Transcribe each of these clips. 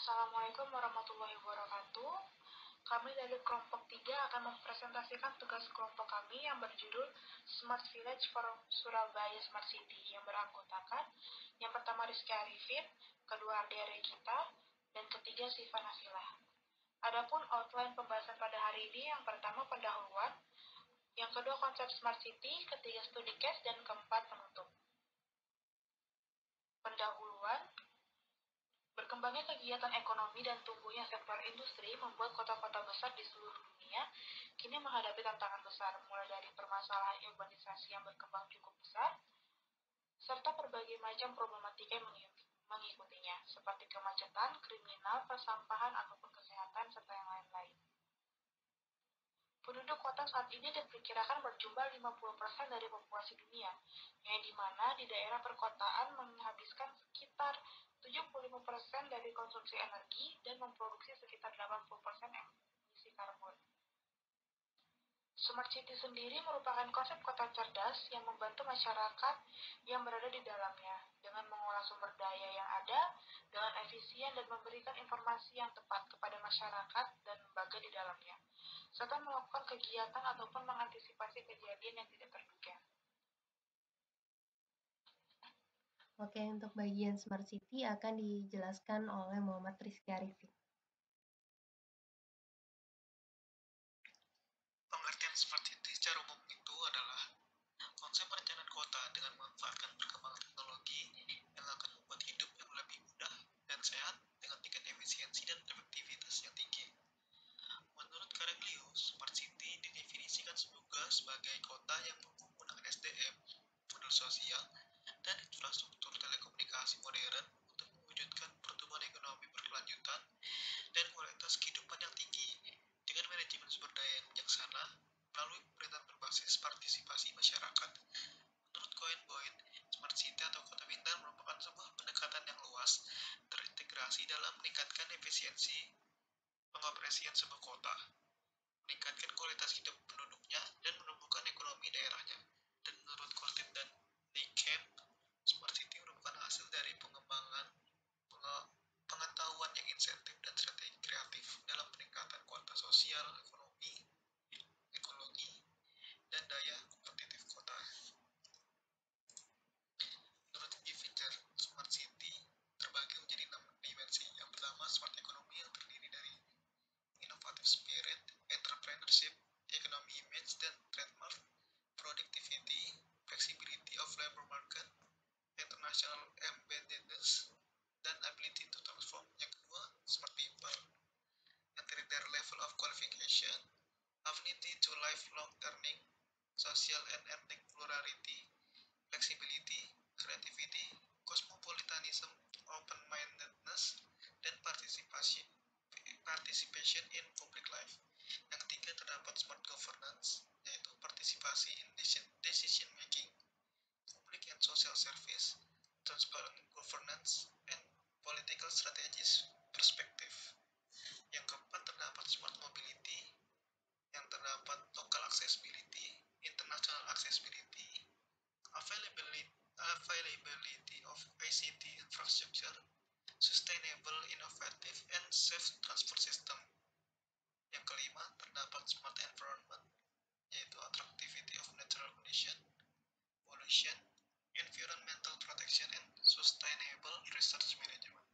Assalamualaikum warahmatullahi wabarakatuh. Kami dari kelompok 3 akan mempresentasikan tugas kelompok kami yang berjudul Smart Village for Surabaya Smart City yang beranggotakan yang pertama Rizky Arifin, kedua Ardia Regita, dan ketiga Siva Nasilah. Adapun outline pembahasan pada hari ini yang pertama pendahuluan, yang kedua konsep Smart City, ketiga studi case, dan keempat penutup. Pendahuluan, Berkembangnya kegiatan ekonomi dan tumbuhnya sektor industri membuat kota-kota besar di seluruh dunia kini menghadapi tantangan besar, mulai dari permasalahan urbanisasi yang berkembang cukup besar, serta berbagai macam problematika yang mengikutinya, seperti kemacetan, kriminal, persampahan, ataupun kesehatan, serta yang lain-lain. Penduduk kota saat ini diperkirakan berjumlah 50% dari populasi dunia, yang di mana di daerah perkotaan menghabiskan sekitar 75% dari konsumsi energi dan memproduksi sekitar 80% emisi karbon. Smart City sendiri merupakan konsep kota cerdas yang membantu masyarakat yang berada di dalamnya dengan mengolah sumber daya yang ada dengan efisien dan memberikan informasi yang tepat kepada masyarakat dan lembaga di dalamnya, serta melakukan kegiatan ataupun mengantisipasi kejadian yang tidak terduga. Oke, untuk bagian Smart City akan dijelaskan oleh Muhammad Rizky Arifin. Pengertian Smart City secara umum itu adalah konsep perencanaan kota dengan memanfaatkan perkembangan teknologi yang akan membuat hidup yang lebih mudah dan sehat dengan tingkat efisiensi dan efektivitas yang tinggi. Menurut Caraglio, Smart City didefinisikan sebagai kota yang menggunakan SDM, model sosial, dan infrastruktur telekomunikasi modern untuk mewujudkan pertumbuhan ekonomi berkelanjutan dan kualitas kehidupan yang tinggi dengan manajemen sumber daya yang bijaksana melalui pemerintahan berbasis partisipasi masyarakat. Menurut Cohen Boyd, Smart City atau kota pintar merupakan sebuah pendekatan yang luas terintegrasi dalam meningkatkan efisiensi pengoperasian sebuah kota, meningkatkan kualitas hidup penduduknya, dan menumbuhkan ekonomi daerahnya. Dan menurut Kortin dan Camp, Smart City merupakan hasil dari pengembangan pengetahuan yang insentif dan strategi kreatif dalam peningkatan kualitas sosial, ekonomi, ekologi, dan daya kompetitif kota. Menurut Givinger, Smart City terbagi menjadi enam dimensi. Yang pertama, smart economy yang terdiri dari innovative spirit, entrepreneurship, economy image, dan trademark, productivity, flexibility of labor market, international embeddedness, dan ability to transform. Yang kedua, smart people, yang terdiri dari level of qualification, affinity to lifelong learning, social and ethnic plurality, flexibility, creativity, cosmopolitanism, open-mindedness, dan participation, participation in public life. Yang ketiga terdapat smart governance, yaitu partisipasi in decision making, public and social service, transparent governance, and political strategies perspective. Yang keempat terdapat smart mobility, yang terdapat local accessibility, international accessibility, availability, availability of ICT infrastructure, sustainable, innovative, and safe transport system. Yang kelima, terdapat smart environment, yaitu attractivity of natural condition, pollution, environmental protection, and sustainable research management.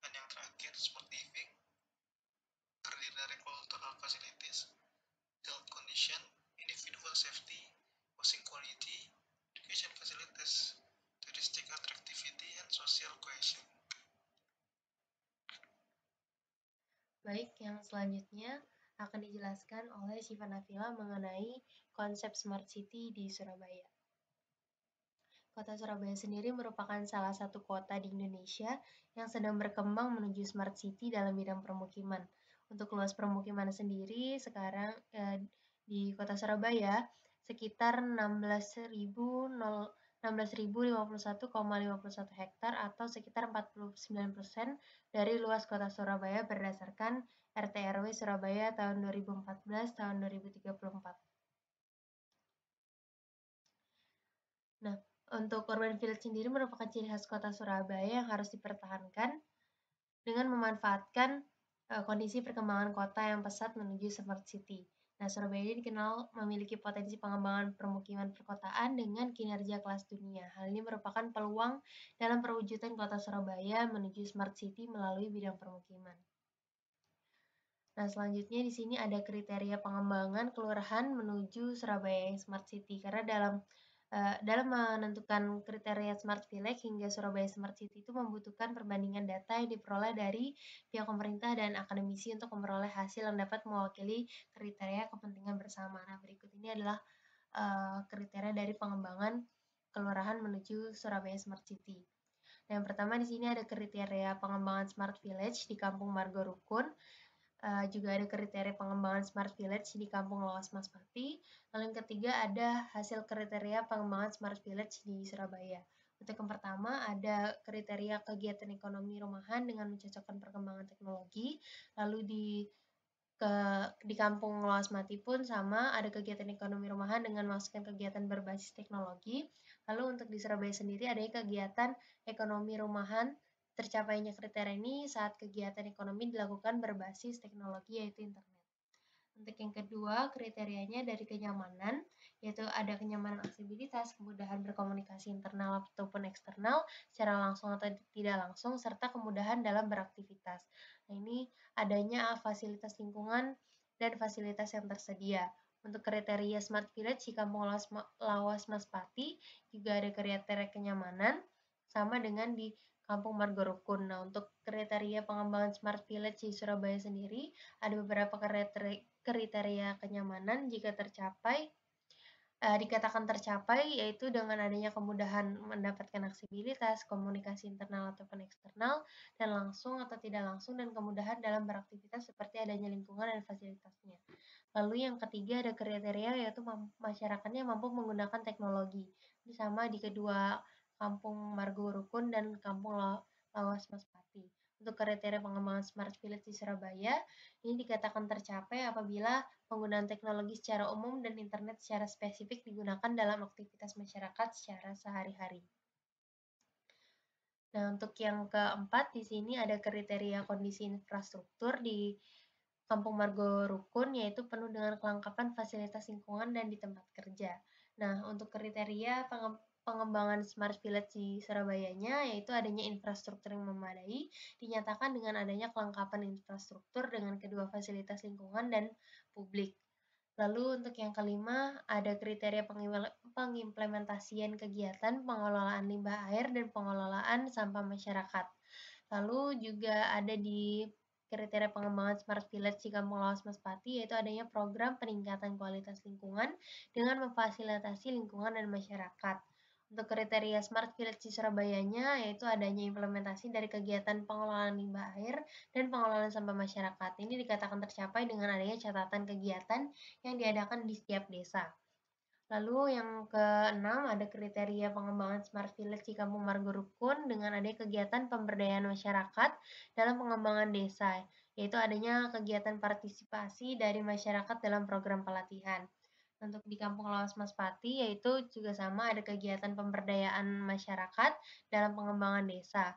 Dan yang terakhir, smart living, terdiri dari cultural facilities, health condition, yang selanjutnya akan dijelaskan oleh Siva Nafila mengenai konsep Smart City di Surabaya. Kota Surabaya sendiri merupakan salah satu kota di Indonesia yang sedang berkembang menuju Smart City dalam bidang permukiman. Untuk luas permukiman sendiri sekarang eh, di Kota Surabaya sekitar 16.051,51 hektar atau sekitar 49% dari luas Kota Surabaya berdasarkan RT RW Surabaya tahun 2014 tahun 2034. Nah, untuk urban village sendiri merupakan ciri khas kota Surabaya yang harus dipertahankan dengan memanfaatkan uh, kondisi perkembangan kota yang pesat menuju smart city. Nah, Surabaya ini dikenal memiliki potensi pengembangan permukiman perkotaan dengan kinerja kelas dunia. Hal ini merupakan peluang dalam perwujudan kota Surabaya menuju smart city melalui bidang permukiman. Nah, selanjutnya di sini ada kriteria pengembangan kelurahan menuju Surabaya Smart City karena dalam uh, dalam menentukan kriteria Smart Village hingga Surabaya Smart City itu membutuhkan perbandingan data yang diperoleh dari pihak pemerintah dan akademisi untuk memperoleh hasil yang dapat mewakili kriteria kepentingan bersama. Nah, berikut ini adalah uh, kriteria dari pengembangan kelurahan menuju Surabaya Smart City. Nah, yang pertama di sini ada kriteria pengembangan Smart Village di Kampung Margo Rukun uh, juga ada kriteria pengembangan Smart Village di Kampung Lawas Maspati. Lalu yang ketiga ada hasil kriteria pengembangan Smart Village di Surabaya. Untuk yang pertama ada kriteria kegiatan ekonomi rumahan dengan mencocokkan perkembangan teknologi. Lalu di ke di kampung Lawas Mati pun sama ada kegiatan ekonomi rumahan dengan memasukkan kegiatan berbasis teknologi. Lalu untuk di Surabaya sendiri ada kegiatan ekonomi rumahan Tercapainya kriteria ini saat kegiatan ekonomi dilakukan berbasis teknologi yaitu internet. Untuk yang kedua, kriterianya dari kenyamanan, yaitu ada kenyamanan aksesibilitas, kemudahan berkomunikasi internal ataupun eksternal, secara langsung atau tidak langsung, serta kemudahan dalam beraktivitas. Nah, ini adanya fasilitas lingkungan dan fasilitas yang tersedia. Untuk kriteria Smart Village di Kampung Lawas, Lawas Maspati juga ada kriteria kenyamanan, sama dengan di Kampung Margo Rukun. Nah, untuk kriteria pengembangan Smart Village di Surabaya sendiri, ada beberapa kriteria kenyamanan jika tercapai uh, dikatakan tercapai yaitu dengan adanya kemudahan mendapatkan aksesibilitas, komunikasi internal ataupun eksternal, dan langsung atau tidak langsung dan kemudahan dalam beraktivitas seperti adanya lingkungan dan fasilitasnya. Lalu yang ketiga ada kriteria yaitu masyarakatnya mampu menggunakan teknologi. Ini sama di kedua Kampung Margo Rukun dan Kampung Lawas Maspati. Untuk kriteria pengembangan Smart Village di Surabaya, ini dikatakan tercapai apabila penggunaan teknologi secara umum dan internet secara spesifik digunakan dalam aktivitas masyarakat secara sehari-hari. Nah, untuk yang keempat di sini ada kriteria kondisi infrastruktur di Kampung Margo Rukun yaitu penuh dengan kelengkapan fasilitas lingkungan dan di tempat kerja. Nah, untuk kriteria pengembangan Smart Village di Surabayanya yaitu adanya infrastruktur yang memadai dinyatakan dengan adanya kelengkapan infrastruktur dengan kedua fasilitas lingkungan dan publik. Lalu untuk yang kelima ada kriteria pengimplementasian kegiatan pengelolaan limbah air dan pengelolaan sampah masyarakat. Lalu juga ada di kriteria pengembangan Smart Village di Kampung Lawas Maspati yaitu adanya program peningkatan kualitas lingkungan dengan memfasilitasi lingkungan dan masyarakat. Untuk kriteria Smart Village di Surabayanya yaitu adanya implementasi dari kegiatan pengelolaan limbah air dan pengelolaan sampah masyarakat. Ini dikatakan tercapai dengan adanya catatan kegiatan yang diadakan di setiap desa. Lalu yang keenam ada kriteria pengembangan Smart Village di Kampung Margo Rukun dengan adanya kegiatan pemberdayaan masyarakat dalam pengembangan desa, yaitu adanya kegiatan partisipasi dari masyarakat dalam program pelatihan untuk di Kampung Lawas Maspati yaitu juga sama ada kegiatan pemberdayaan masyarakat dalam pengembangan desa.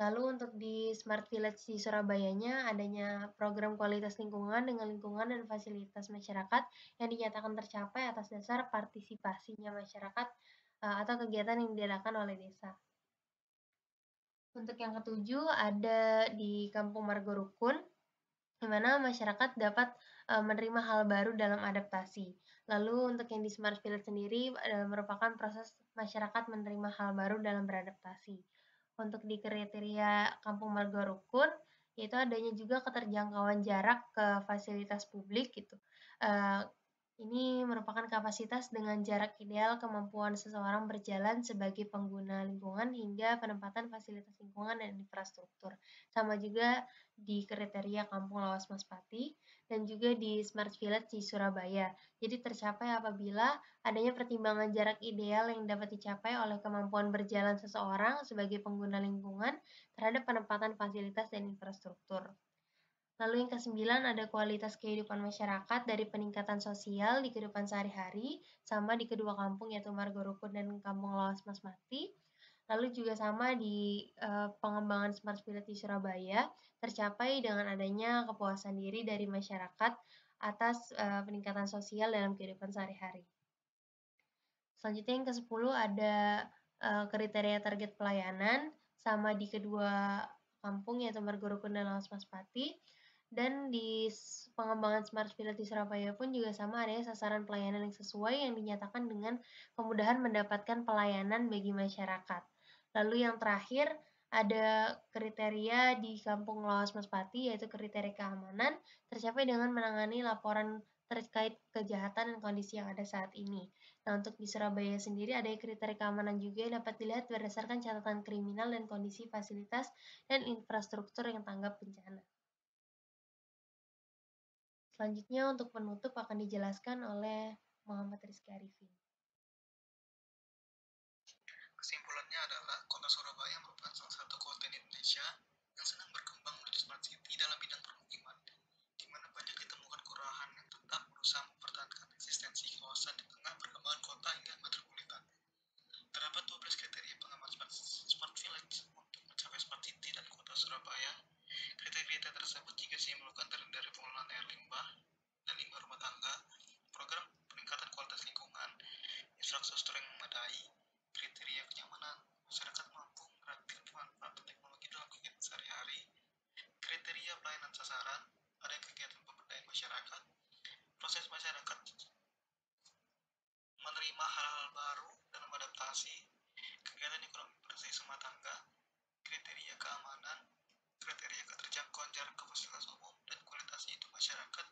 Lalu untuk di Smart Village di Surabayanya adanya program kualitas lingkungan dengan lingkungan dan fasilitas masyarakat yang dinyatakan tercapai atas dasar partisipasinya masyarakat uh, atau kegiatan yang diadakan oleh desa. Untuk yang ketujuh ada di Kampung Margo Rukun, di mana masyarakat dapat uh, menerima hal baru dalam adaptasi. Lalu untuk yang di Smart Village sendiri e, merupakan proses masyarakat menerima hal baru dalam beradaptasi. Untuk di kriteria Kampung Marga Rukun, yaitu adanya juga keterjangkauan jarak ke fasilitas publik gitu. E, ini merupakan kapasitas dengan jarak ideal kemampuan seseorang berjalan sebagai pengguna lingkungan hingga penempatan fasilitas lingkungan dan infrastruktur. Sama juga di kriteria Kampung Lawas Maspati dan juga di Smart Village di Surabaya. Jadi tercapai apabila adanya pertimbangan jarak ideal yang dapat dicapai oleh kemampuan berjalan seseorang sebagai pengguna lingkungan terhadap penempatan fasilitas dan infrastruktur. Lalu yang kesembilan ada kualitas kehidupan masyarakat dari peningkatan sosial di kehidupan sehari-hari sama di kedua kampung yaitu Margo Rukun dan Kampung Lawas Masmati. Lalu juga sama di uh, pengembangan Smart Village di Surabaya tercapai dengan adanya kepuasan diri dari masyarakat atas uh, peningkatan sosial dalam kehidupan sehari-hari. Selanjutnya yang ke-10 ada uh, kriteria target pelayanan sama di kedua kampung yaitu Margorukun dan Lawas Maspati. Dan di pengembangan Smart Village di Surabaya pun juga sama adanya sasaran pelayanan yang sesuai yang dinyatakan dengan kemudahan mendapatkan pelayanan bagi masyarakat. Lalu yang terakhir ada kriteria di Kampung Lawas Maspati yaitu kriteria keamanan tercapai dengan menangani laporan terkait kejahatan dan kondisi yang ada saat ini. Nah, untuk di Surabaya sendiri ada kriteria keamanan juga yang dapat dilihat berdasarkan catatan kriminal dan kondisi fasilitas dan infrastruktur yang tanggap bencana. Selanjutnya untuk penutup akan dijelaskan oleh Muhammad Rizky Arifin. investasi, kegiatan ekonomi bersih rumah tangga, kriteria keamanan, kriteria keterjangkauan jarak ke fasilitas umum, dan kualitas hidup masyarakat.